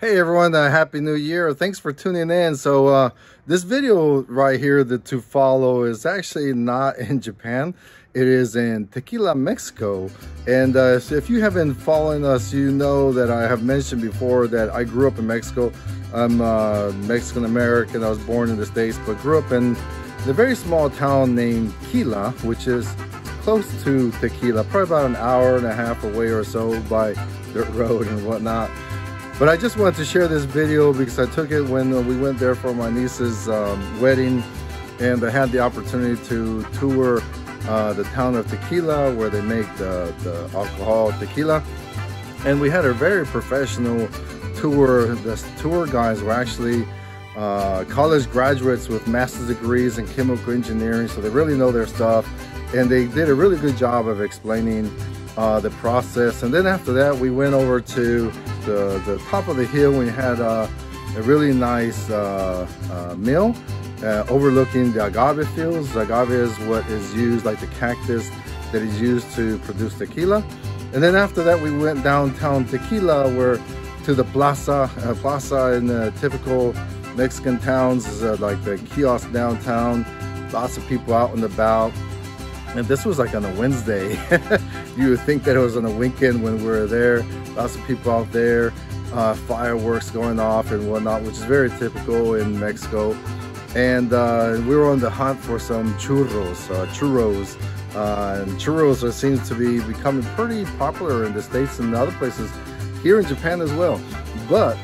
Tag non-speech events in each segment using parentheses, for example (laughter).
Hey everyone, uh, Happy New Year. Thanks for tuning in. So uh, this video right here that to follow is actually not in Japan. It is in Tequila, Mexico. And uh, so if you have been following us, you know that I have mentioned before that I grew up in Mexico. I'm uh, Mexican American. I was born in the States, but grew up in a very small town named Quila, which is close to Tequila, probably about an hour and a half away or so by dirt road and whatnot. But I just wanted to share this video because I took it when we went there for my niece's um, wedding and I had the opportunity to tour uh, the town of Tequila where they make the, the alcohol tequila. And we had a very professional tour. The tour guys were actually uh, college graduates with master's degrees in chemical engineering, so they really know their stuff. And they did a really good job of explaining uh, the process. And then after that, we went over to the, the top of the hill. We had uh, a really nice uh, uh mill uh, overlooking the agave fields. Agave is what is used, like the cactus that is used to produce tequila. And then after that, we went downtown Tequila, where to the plaza. Uh, plaza in the typical Mexican towns is like the kiosk downtown. Lots of people out and about. And this was like on a Wednesday. (laughs) you would think that it was on a weekend when we were there. Lots of people out there, uh, fireworks going off and whatnot, which is very typical in Mexico. And uh, we were on the hunt for some churros, uh, churros. Uh, and churros seems to be becoming pretty popular in the States and other places here in Japan as well. But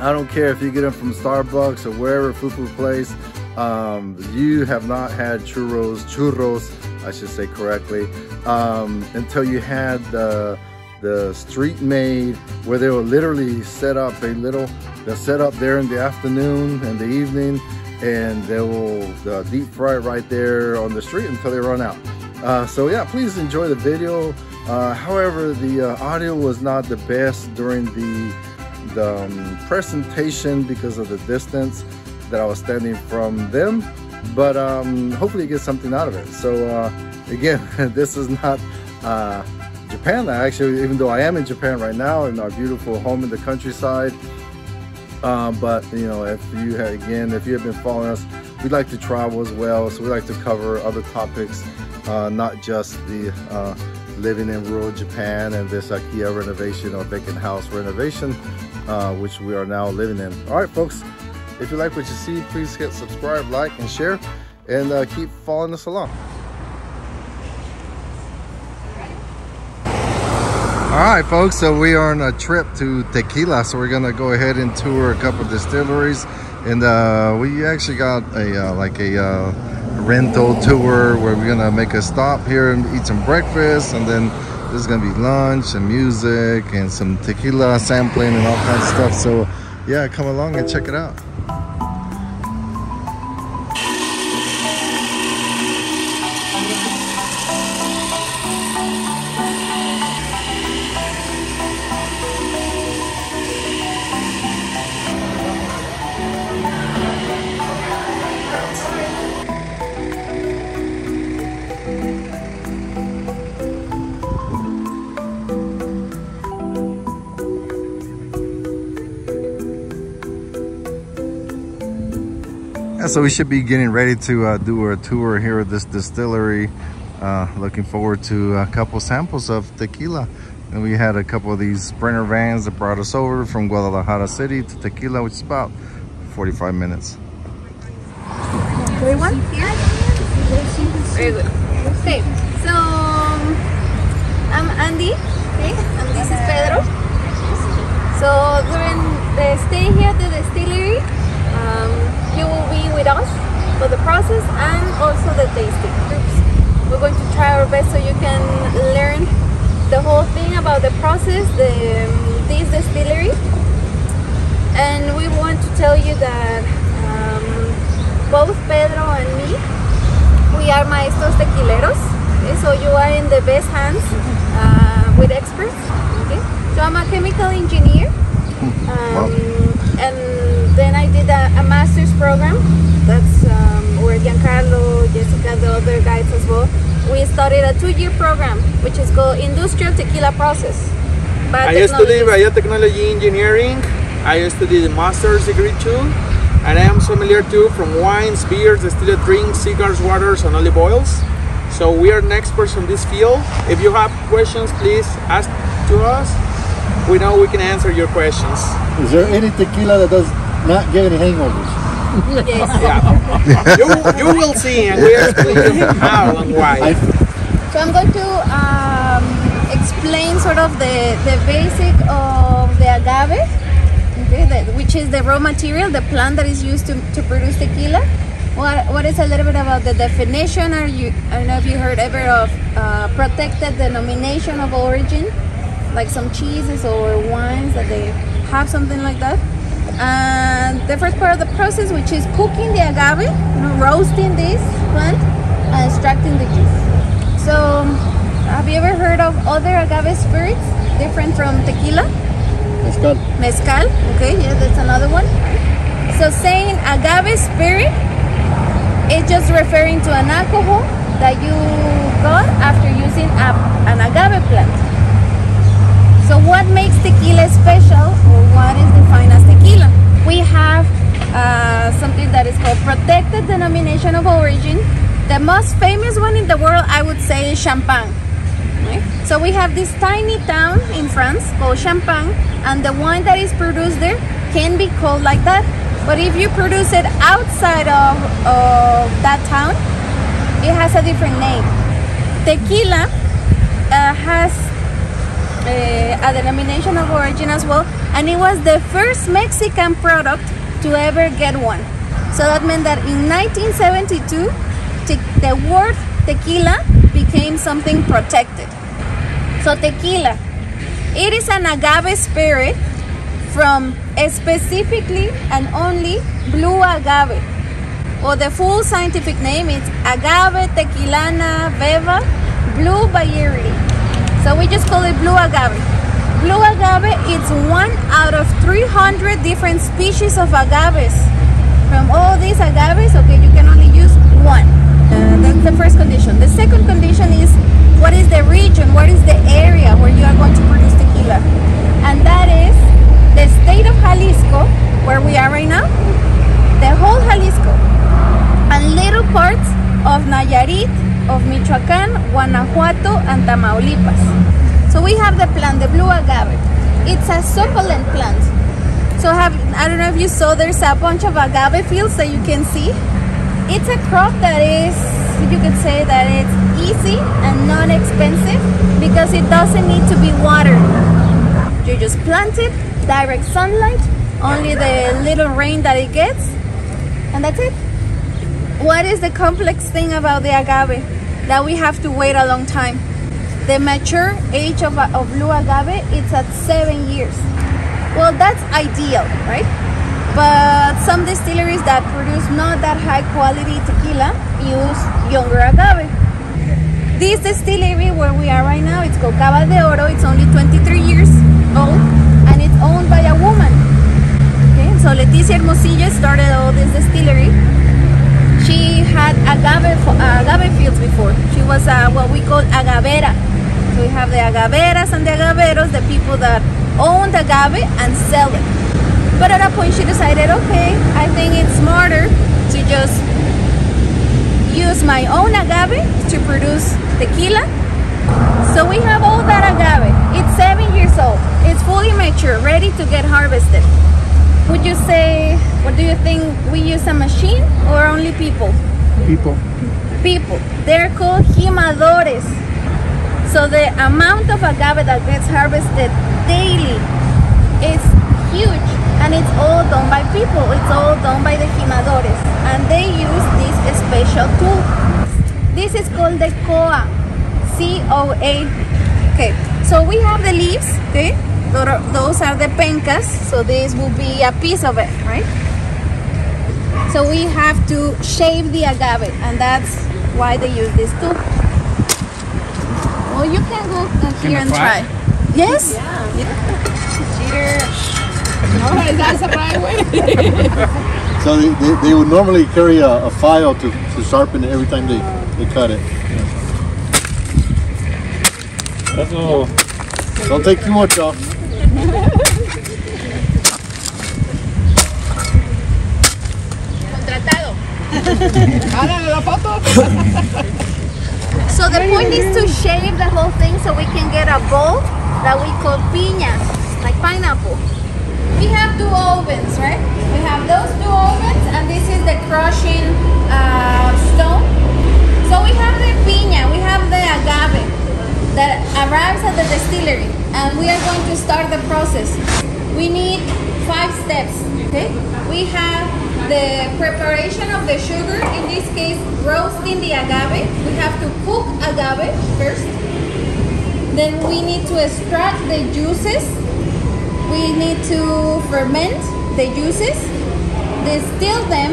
I don't care if you get them from Starbucks or wherever, food place, um, you have not had churros, churros, I should say correctly, um, until you had the the street made where they will literally set up a little, they'll set up there in the afternoon and the evening and they will uh, deep fry right there on the street until they run out. Uh, so yeah, please enjoy the video. Uh, however, the uh, audio was not the best during the, the um, presentation because of the distance that I was standing from them, but um, hopefully you get something out of it. So uh, again, (laughs) this is not uh, Japan. I actually, even though I am in Japan right now in our beautiful home in the countryside, um, but you know, if you have, again, if you have been following us, we like to travel as well. So we like to cover other topics, uh, not just the uh, living in rural Japan and this Akiya renovation or vacant house renovation, uh, which we are now living in. All right, folks, if you like what you see, please hit subscribe, like, and share, and uh, keep following us along. All right, folks, so we are on a trip to Tequila, so we're gonna go ahead and tour a couple distilleries, and uh, we actually got a uh, like a uh, rental tour where we're gonna make a stop here and eat some breakfast, and then there's gonna be lunch and music and some tequila sampling and all kinds of stuff. So yeah, come along and check it out. Yeah, so we should be getting ready to uh, do a tour here at this distillery. Uh, looking forward to a couple samples of tequila. And we had a couple of these Sprinter vans that brought us over from Guadalajara City to Tequila, which is about 45 minutes. Very one? Very good. Okay, so I'm Andy, okay, and this is Pedro. So during the stay here at the distillery, um, you will be with us for the process and also the tasting groups. We're going to try our best so you can learn the whole thing about the process, the, um, this distillery. And we want to tell you that um, both Pedro and me, we are maestros tequileros. Okay? So you are in the best hands uh, with experts. Okay? So I'm a chemical engineer. Um, and then I did a, a master's program. That's um, where Giancarlo, Jessica, the other guys as well. We started a two-year program, which is called Industrial Tequila Process. I studied biotechnology engineering I studied a master's degree too, and I am familiar too from wines, beers, distilled drinks, cigars, waters, and olive oils. So we are an experts in this field. If you have questions, please ask to us. We know we can answer your questions. Is there any tequila that does not give any hangovers? Yeah, (laughs) you, you will see, and we explain how and why. So I'm going to um, explain sort of the, the basic of the agave, okay, the, which is the raw material, the plant that is used to, to produce tequila. What, what is a little bit about the definition? Are you, I don't know if you heard ever of uh, protected denomination of origin, like some cheeses or wines that they have something like that. And the first part of the process, which is cooking the agave, you know, roasting this plant and extracting the juice. So, have you ever heard of other agave spirits different from tequila? Mezcal. Mezcal, okay, yeah, that's another one. So, saying agave spirit is just referring to an alcohol that you got after using a, an agave plant. So, what makes tequila special, what is defined as tequila? We have uh, something that is called protected denomination of origin. The most famous one in the world, I would say, is Champagne. Right? So we have this tiny town in France called Champagne, and the wine that is produced there can be called like that. But if you produce it outside of, of that town, it has a different name. Tequila uh, has uh, a denomination of origin as well, and it was the first Mexican product to ever get one. So that meant that in 1972, te- the word tequila became something protected. So tequila, it is an agave spirit from specifically and only blue agave. Or the full scientific name is Agave Tequilana Weber Blue Bayerli. So we just call it blue agave. Blue agave is one out of 300 different species of agaves. From all these agaves, okay, you can only use one. Uh, that's the first condition. The second condition is what is the region, what is the area where you are going to produce tequila? And that is the state of Jalisco, where we are right now, the whole Jalisco, and little parts of Nayarit, of Michoacan, Guanajuato, and Tamaulipas. So we have the plant, the blue agave. It's a succulent plant. So have I don't know if you saw there's a bunch of agave fields that you can see. It's a crop that is you could say that it's easy and non expensive because it doesn't need to be watered. You just plant it, direct sunlight, only the little rain that it gets, and that's it. What is the complex thing about the agave? That we have to wait a long time. The mature age of, of blue agave it's at seven years. Well, that's ideal, right? But some distilleries that produce not that high quality tequila use younger agave. This distillery where we are right now, it's called Cava de Oro. It's only 23 years old and it's owned by a woman. Okay, so Leticia Hermosillo started all this distillery. She had agave, agave fields before. She was uh, what we call agavera. We have the agaveras and the agaveros, the people that own the agave and sell it. But at a point she decided, okay, I think it's smarter to just use my own agave to produce tequila. So we have all that agave. It's seven years old. It's fully mature, ready to get harvested. Would you say, what do you think, we use a machine or only people? People. People. They're called jimadores. So the amount of agave that gets harvested daily is huge and it's all done by people. It's all done by the jimadores and they use this special tool. This is called the COA. C-O-A. Okay, so we have the leaves, okay? Those are the pencas, so this will be a piece of it, right? So we have to shave the agave and that's why they use this tool. Well, you can go uh, here and flat? try. Yes? Yeah. yeah. Cheater. no, that's the right way. so they, they, they, would normally carry a, a, file to, to sharpen it every time they, they cut it. That's. Don't take too much off. Contratado. (laughs) Ahora la foto. (laughs) So the point is to shave the whole thing so we can get a bowl that we call piña, like pineapple. We have two ovens, right? We have those two ovens and this is the crushing uh, stone. So we have the piña, we have the agave that arrives at the distillery and we are going to start the process. We need five steps, okay? We have the preparation of the sugar, in this case roasting the agave. We have to cook agave first. Then we need to extract the juices. We need to ferment the juices, distill them,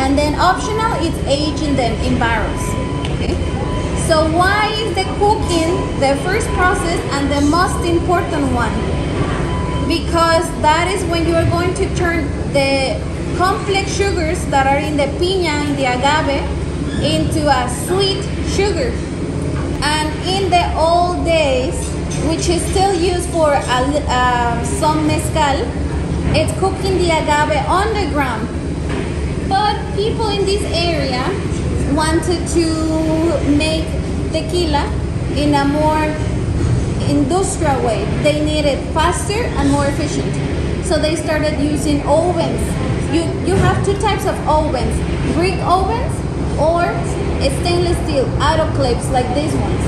and then optional is aging them in barrels. Okay? So why is the cooking the first process and the most important one? Because that is when you are going to turn the complex sugars that are in the piña, in the agave, into a sweet sugar. And in the old days, which is still used for uh, some mezcal, it's cooking the agave on the ground. But people in this area wanted to make tequila in a more industrial way. They needed faster and more efficient. So they started using ovens. You, you have two types of ovens, brick ovens or stainless steel autoclaves like these ones.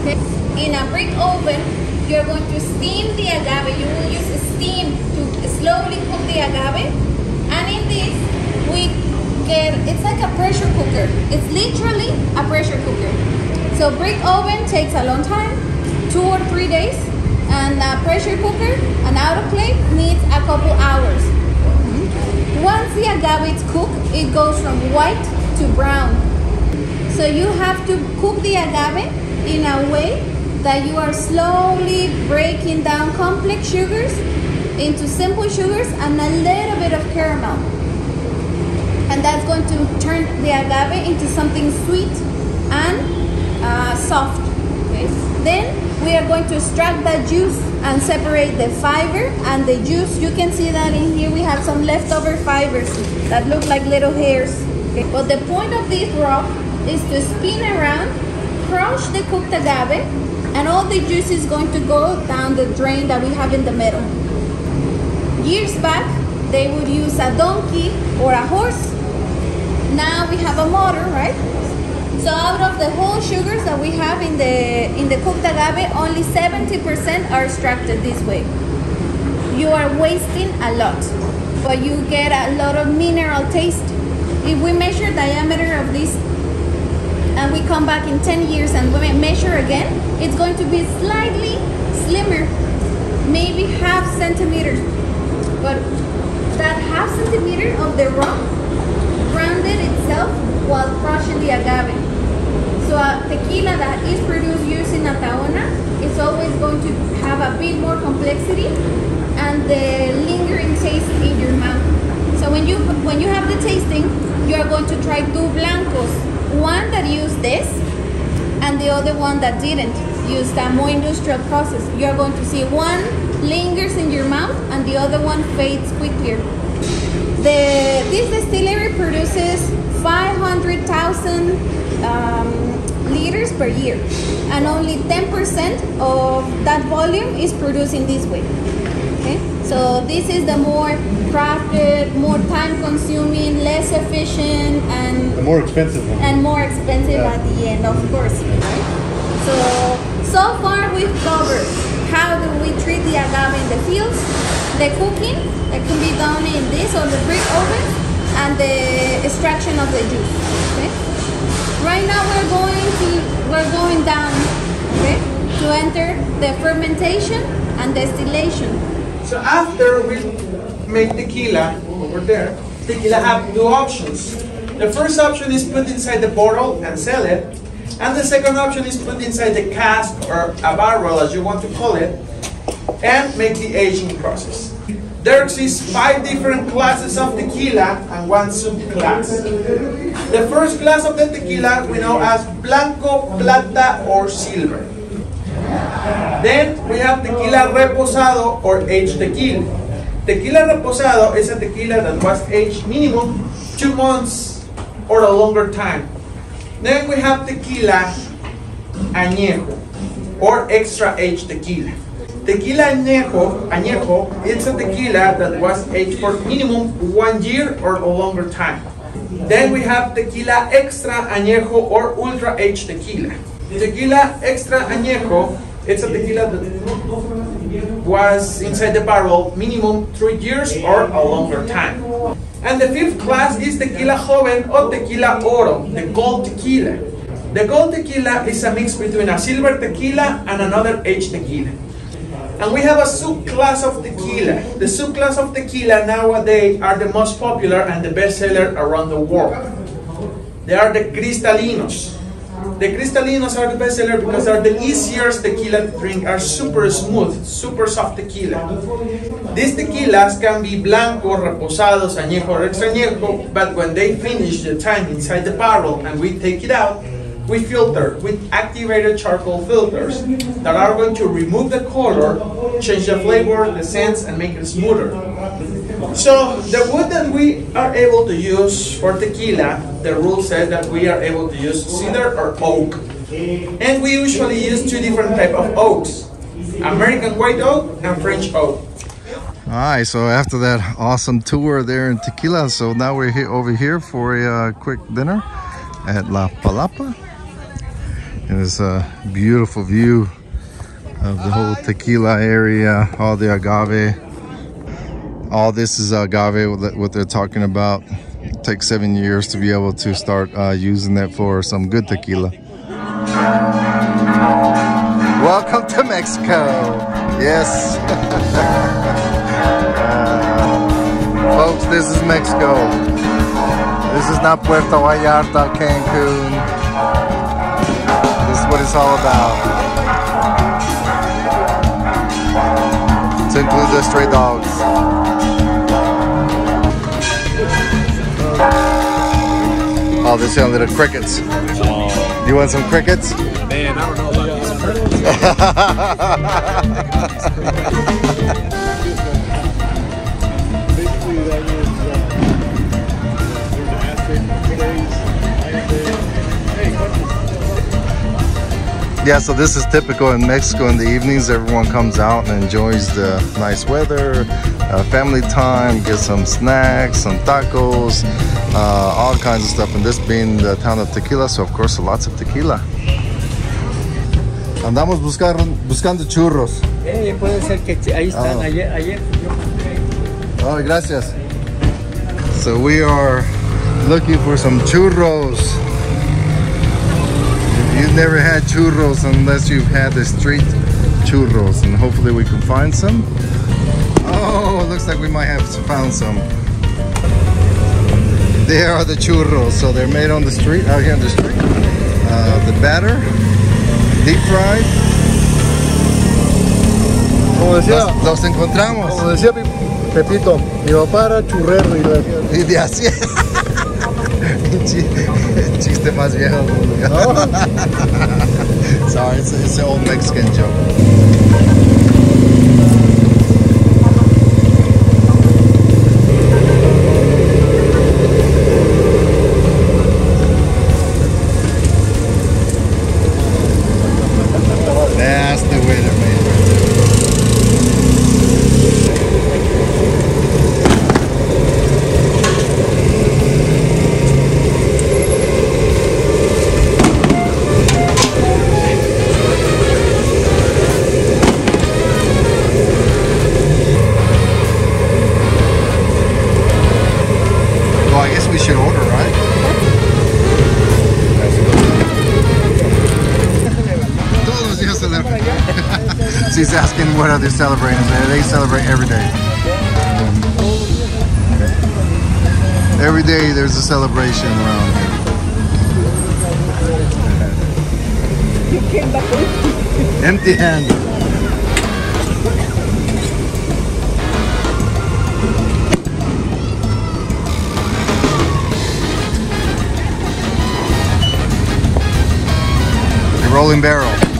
Okay. In a brick oven, you're going to steam the agave. You will use steam to slowly cook the agave. And in this, we get, it's like a pressure cooker. It's literally a pressure cooker. So brick oven takes a long time, two or three days. And a pressure cooker, an autoclave, needs a couple hours. Once the agave is cooked, it goes from white to brown. So you have to cook the agave in a way that you are slowly breaking down complex sugars into simple sugars and a little bit of caramel. And that's going to turn the agave into something sweet and uh, soft. Okay? Then we are going to extract that juice and separate the fiber and the juice. You can see that in here we have some leftover fibers that look like little hairs. Okay? But the point of this rock is to spin around, crush the cooked agave, and all the juice is going to go down the drain that we have in the middle. Years back, they would use a donkey or a horse. Now we have a motor, right? So out of the whole sugars that we have in the in the cooked agave, only 70% are extracted this way. You are wasting a lot, but you get a lot of mineral taste. If we measure diameter of this and we come back in 10 years and we measure again, it's going to be slightly slimmer, maybe half centimeter. But that half centimeter of the rock rounded itself while crushing the agave. So a tequila that is produced using a tahona is always going to have a bit more complexity and the lingering taste in your mouth. So when you when you have the tasting, you are going to try two blancos, one that used this and the other one that didn't use a more industrial process. You are going to see one lingers in your mouth and the other one fades quicker. The, this distillery produces 500,000 um, liters per year, and only 10% of that volume is produced in this way. Okay, so this is the more crafted, more time-consuming, less efficient, and The more expensive one. and more expensive Yeah. at the end, of course. Right? So, so far we've covered how do we treat the agave in the fields, the cooking that can be done in this or the brick oven, and the extraction of the juice. Okay. Right now we're going to we're going down, okay, to enter the fermentation and distillation. So after we make tequila over there, tequila have two options. The first option is put inside the bottle and sell it. And the second option is put inside the cask or a barrel as you want to call it and make the aging process. There exist five different classes of tequila and one subclass. The first class of the tequila we know as blanco, plata, or silver. Then we have tequila reposado or aged tequila. Tequila reposado is a tequila that was aged minimum two months or a longer time. Then we have tequila añejo or extra aged tequila. Tequila añejo, añejo, it's a tequila that was aged for minimum one year or a longer time. Then we have tequila extra añejo or ultra aged tequila. Tequila extra añejo, it's a tequila that was inside the barrel minimum three years or a longer time. And the fifth class is tequila joven or tequila oro, the gold tequila. The gold tequila is a mix between a silver tequila and another aged tequila. And we have a subclass of tequila. The subclass of tequila nowadays are the most popular and the best seller around the world. They are the cristalinos. The cristalinos are the best seller because they're the easiest tequila to drink, are super smooth, super soft tequila. These tequilas can be blanco, reposados, añejo, or extra añejo, but when they finish the time inside the barrel and we take it out, we filter with activated charcoal filters that are going to remove the color, change the flavor, the scents, and make it smoother. So the wood that we are able to use for tequila, the rule says that we are able to use cedar or oak. And we usually use two different type of oaks, American white oak and French oak. All right, so after that awesome tour there in Tequila, so now we're here over here for a uh, quick dinner at La Palapa. And it's a beautiful view of the whole tequila area, all the agave. All this is agave, what they're talking about. It takes seven years to be able to start uh, using that for some good tequila. Welcome to Mexico. Yes. uh, (laughs) folks, this is Mexico. This is not Puerto Vallarta, Cancun. This is what it's all about. To include the stray dogs. Oh, they're selling little crickets. You want some crickets? Man, I don't know about these Basically, (laughs) Yeah, so this is typical in Mexico in the evenings. Everyone comes out and enjoys the nice weather, uh, family time, get some snacks, some tacos, uh, all kinds of stuff. And this being the town of tequila, so of course lots of tequila. Andamos buscar, buscando churros. Eh, puede ser que ahí están. Ah. Ayer, ayer Oh, gracias. So we are looking for some churros. You've never had churros unless you've had the street churros, and hopefully we can find some. Oh, it looks like we might have found some. There are the churros. So they're made on the street, out here on the street. Uh, the batter, deep fried. Como decía, Los, los encontramos. como decía Pepito, mi papá era churrero y Y de así. (laughs) Chi- Chiste más viejo. mundo. Sorry, it's, it's an old Mexican joke. What are they celebrating there. They celebrate every day. Every day there's a celebration around here. Empty handed. The rolling barrel.